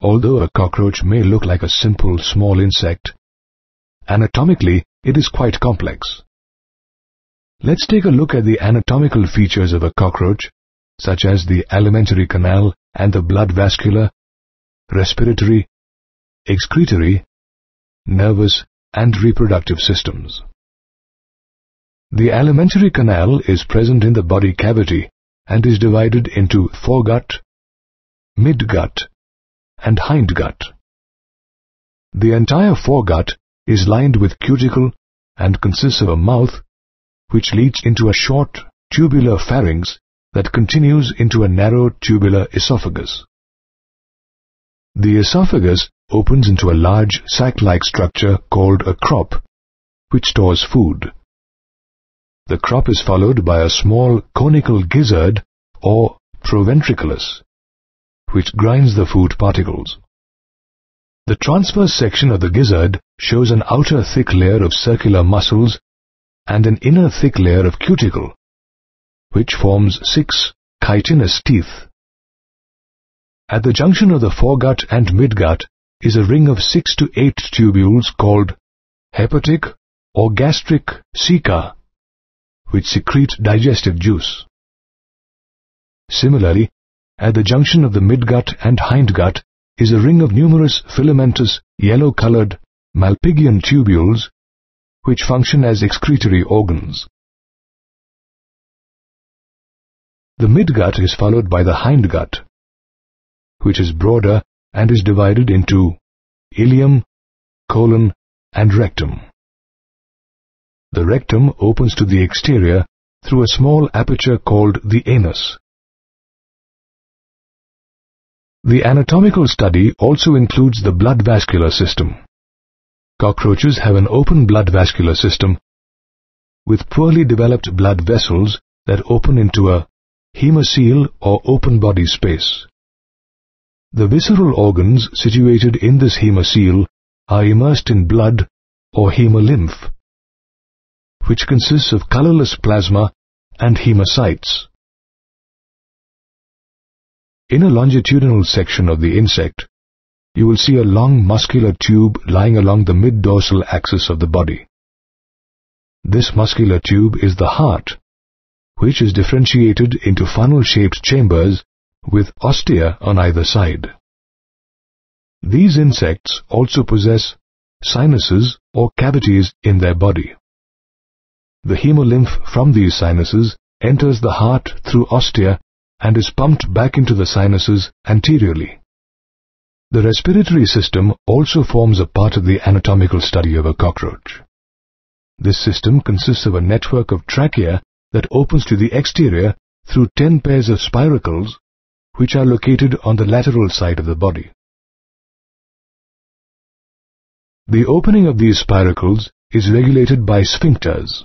although a cockroach may look like a simple small insect, anatomically it is quite complex. Let's take a look at the anatomical features of a cockroach, such as the alimentary canal and the blood vascular, respiratory, excretory, nervous and reproductive systems. The alimentary canal is present in the body cavity and is divided into foregut, midgut and hindgut. The entire foregut is lined with cuticle and consists of a mouth which leads into a short tubular pharynx that continues into a narrow tubular esophagus. The esophagus opens into a large sac-like structure called a crop, which stores food. The crop is followed by a small conical gizzard or proventriculus, which grinds the food particles. The transverse section of the gizzard shows an outer thick layer of circular muscles and an inner thick layer of cuticle, which forms six chitinous teeth. At the junction of the foregut and midgut is a ring of six to eight tubules called hepatic or gastric ceca, which secrete digestive juice. Similarly, at the junction of the midgut and hindgut is a ring of numerous filamentous yellow-colored Malpighian tubules which function as excretory organs. The midgut is followed by the hindgut, which is broader and is divided into ileum, colon and rectum. The rectum opens to the exterior through a small aperture called the anus. The anatomical study also includes the blood vascular system. Cockroaches have an open blood vascular system with poorly developed blood vessels that open into a hemocoel or open body space. The visceral organs situated in this hemocoel are immersed in blood or hemolymph, which consists of colorless plasma and hemocytes. In a longitudinal section of the insect, you will see a long muscular tube lying along the mid-dorsal axis of the body. This muscular tube is the heart, which is differentiated into funnel-shaped chambers with ostia on either side. These insects also possess sinuses or cavities in their body. The hemolymph from these sinuses enters the heart through ostia and is pumped back into the sinuses anteriorly. The respiratory system also forms a part of the anatomical study of a cockroach. This system consists of a network of trachea that opens to the exterior through 10 pairs of spiracles which are located on the lateral side of the body. The opening of these spiracles is regulated by sphincters.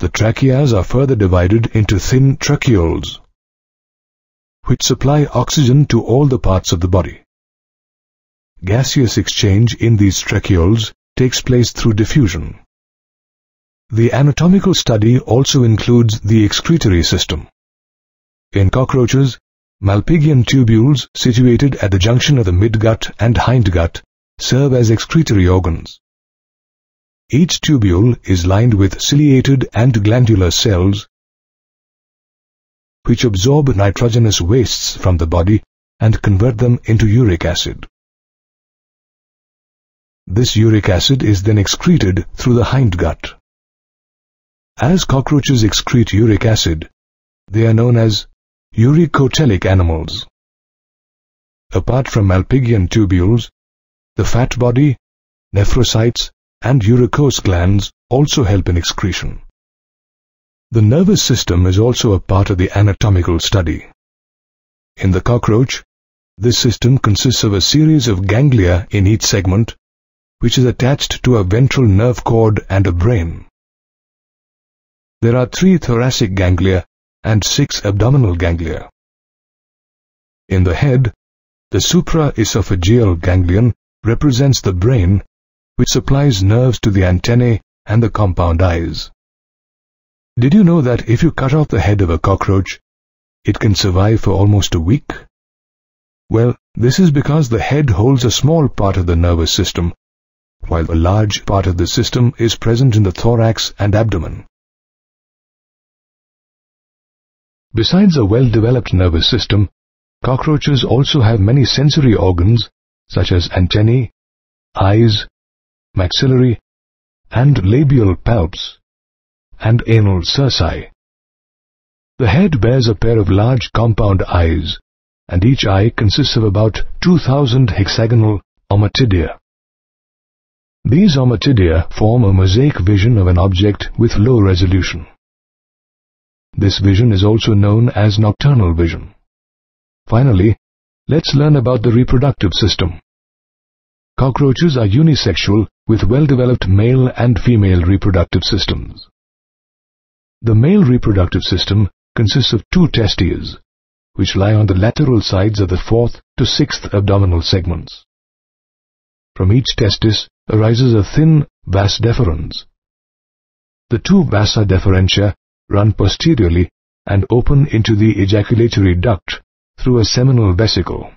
The tracheas are further divided into thin tracheoles which supply oxygen to all the parts of the body. Gaseous exchange in these tracheoles takes place through diffusion. The anatomical study also includes the excretory system. In cockroaches, Malpighian tubules situated at the junction of the midgut and hindgut serve as excretory organs. Each tubule is lined with ciliated and glandular cells which absorb nitrogenous wastes from the body and convert them into uric acid. This uric acid is then excreted through the hindgut. As cockroaches excrete uric acid, they are known as uricotelic animals. Apart from Malpighian tubules, the fat body, nephrocytes, and uricose glands also help in excretion. The nervous system is also a part of the anatomical study. In the cockroach, this system consists of a series of ganglia in each segment, which is attached to a ventral nerve cord and a brain. There are three thoracic ganglia and six abdominal ganglia. In the head, the supraesophageal ganglion represents the brain, which supplies nerves to the antennae and the compound eyes. Did you know that if you cut off the head of a cockroach, it can survive for almost a week? Well, this is because the head holds a small part of the nervous system, while a large part of the system is present in the thorax and abdomen. Besides a well-developed nervous system, cockroaches also have many sensory organs such as antennae, eyes, maxillary, and labial palps, and anal cerci. The head bears a pair of large compound eyes, and each eye consists of about 2000 hexagonal ommatidia. These ommatidia form a mosaic vision of an object with low resolution. This vision is also known as nocturnal vision. Finally, let's learn about the reproductive system. Cockroaches are unisexual with well-developed male and female reproductive systems. The male reproductive system consists of two testes, which lie on the lateral sides of the fourth to sixth abdominal segments. From each testis arises a thin vas deferens. The two vasa deferentia run posteriorly and open into the ejaculatory duct through a seminal vesicle.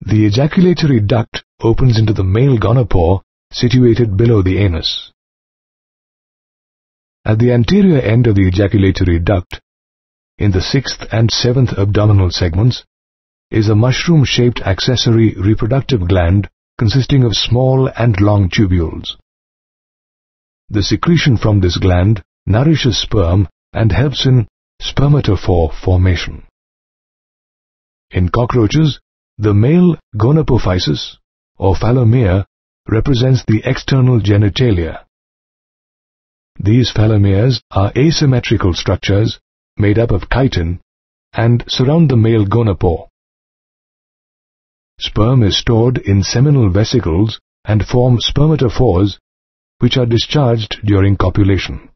The ejaculatory duct opens into the male gonopore situated below the anus. At the anterior end of the ejaculatory duct, in the sixth and seventh abdominal segments, is a mushroom-shaped accessory reproductive gland consisting of small and long tubules. The secretion from this gland nourishes sperm and helps in spermatophore formation. In cockroaches, the male gonapophysis or phallomere represents the external genitalia. These phallomeres are asymmetrical structures made up of chitin and surround the male gonopore. Sperm is stored in seminal vesicles and form spermatophores which are discharged during copulation.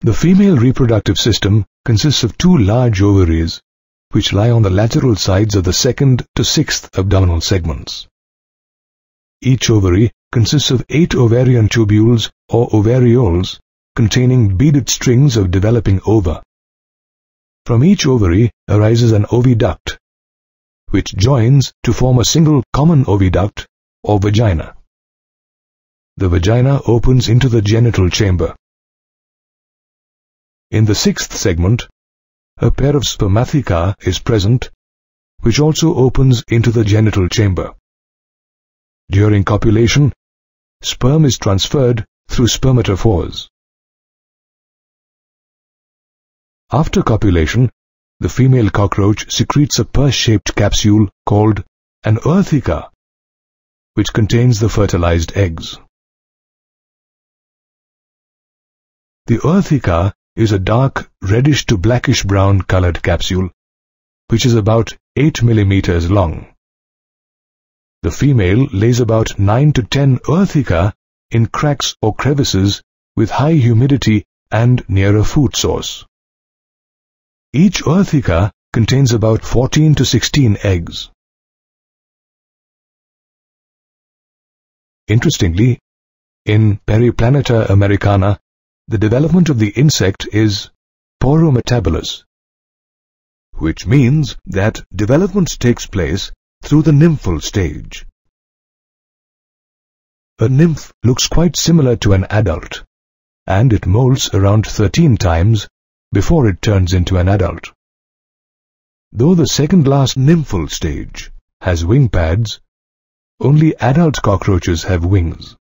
The female reproductive system consists of two large ovaries, which lie on the lateral sides of the second to sixth abdominal segments. Each ovary consists of eight ovarian tubules or ovarioles containing beaded strings of developing ova. From each ovary arises an oviduct, which joins to form a single common oviduct or vagina. The vagina opens into the genital chamber. In the sixth segment, a pair of spermatheca is present, which also opens into the genital chamber. During copulation, sperm is transferred through spermatophores. After copulation, the female cockroach secretes a purse-shaped capsule called an ootheca, which contains the fertilized eggs. The ootheca is a dark reddish to blackish brown colored capsule, which is about 8 millimeters long. The female lays about 9 to 10 ootheca in cracks or crevices with high humidity and near a food source. Each ootheca contains about 14 to 16 eggs. Interestingly, in Periplaneta americana, the development of the insect is paurometabolous, which means that development takes place through the nymphal stage. A nymph looks quite similar to an adult, and it molts around 13 times before it turns into an adult. Though the second last nymphal stage has wing pads, only adult cockroaches have wings.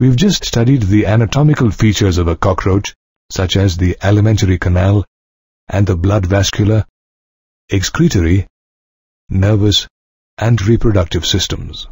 We've just studied the anatomical features of a cockroach, such as the alimentary canal and the blood vascular, excretory, nervous, and reproductive systems.